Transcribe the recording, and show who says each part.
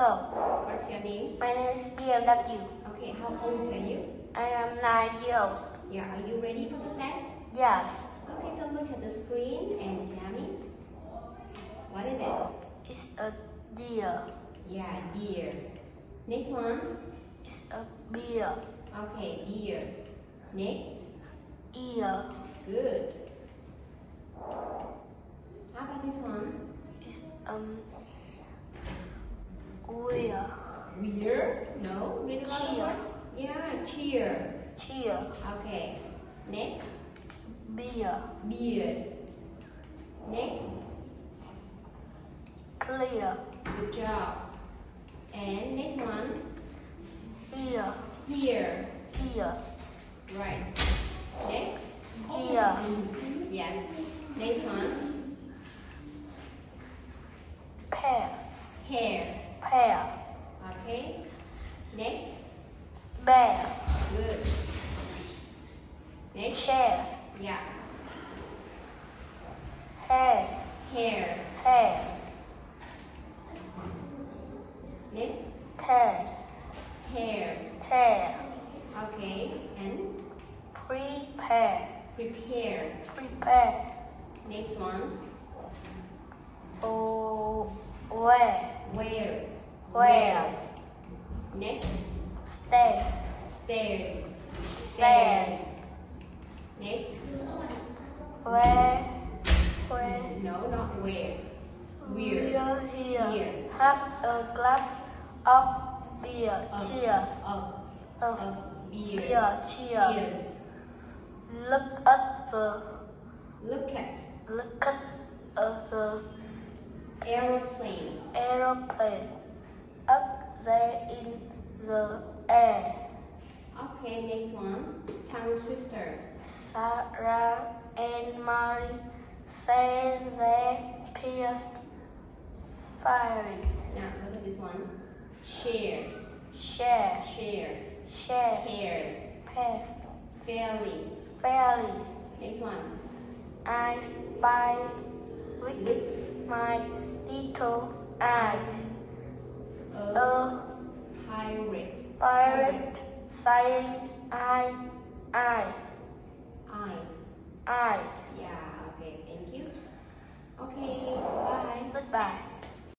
Speaker 1: Hello,
Speaker 2: What's your name?
Speaker 1: my name is BMW.
Speaker 2: Okay, how old are you?
Speaker 1: I am nine years old.
Speaker 2: Yeah, are you ready for the test?
Speaker 1: Yes,
Speaker 2: Okay, so look at the screen and tell me. What it is?
Speaker 1: it's a deer.
Speaker 2: Yeah, deer. Next one.
Speaker 1: It's a beer.
Speaker 2: Okay, deer. Next.
Speaker 1: Ear.
Speaker 2: Good. How about this one?
Speaker 1: It's um. Weir.
Speaker 2: No. Read about the word. Yeah, cheer.
Speaker 1: Cheer.
Speaker 2: Okay. Next.
Speaker 1: Beer.
Speaker 2: Beard. Next.
Speaker 1: Clear.
Speaker 2: Good job. And next one.
Speaker 1: Ear.
Speaker 2: Here.
Speaker 1: Ear.
Speaker 2: Right. Next.
Speaker 1: Ear.
Speaker 2: Yes. Next one.
Speaker 1: Pear.
Speaker 2: Hair.
Speaker 1: Pear.
Speaker 2: Okay. Next.
Speaker 1: Bear.
Speaker 2: Good. Next.
Speaker 1: Chair.
Speaker 2: Yeah.
Speaker 1: Hair.
Speaker 2: Hair.
Speaker 1: Hair.
Speaker 2: Next.
Speaker 1: Tail.
Speaker 2: Hair.
Speaker 1: Tail.
Speaker 2: Okay. And
Speaker 1: Prepare.
Speaker 2: prepare.
Speaker 1: Prepare.
Speaker 2: Next one.
Speaker 1: Oh, where?
Speaker 2: Where.
Speaker 1: Where?
Speaker 2: Next.
Speaker 1: Stay.
Speaker 2: Stairs.
Speaker 1: Stairs.
Speaker 2: Next.
Speaker 1: Where? Where?
Speaker 2: No, not where. Where.
Speaker 1: Here, here. Have a glass of beer.
Speaker 2: Of.
Speaker 1: Cheers.
Speaker 2: Of.
Speaker 1: Of
Speaker 2: Of beer.
Speaker 1: beer. Cheers.
Speaker 2: Ears.
Speaker 1: Look at the
Speaker 2: Look at
Speaker 1: look at uh, the
Speaker 2: aeroplane.
Speaker 1: aeroplane up there in the air.
Speaker 2: Okay, next one. Tongue twister.
Speaker 1: Sarah and Mary say they pierced fiery.
Speaker 2: Now look at this one. Share.
Speaker 1: Share,
Speaker 2: Share.
Speaker 1: share,
Speaker 2: Hairs.
Speaker 1: past,
Speaker 2: Fairly.
Speaker 1: fairly.
Speaker 2: Next one.
Speaker 1: I spy with my little eyes. A
Speaker 2: pirate.
Speaker 1: pirate saying I, I,
Speaker 2: I.
Speaker 1: I.
Speaker 2: Yeah, okay, thank you. Okay, bye.
Speaker 1: Goodbye.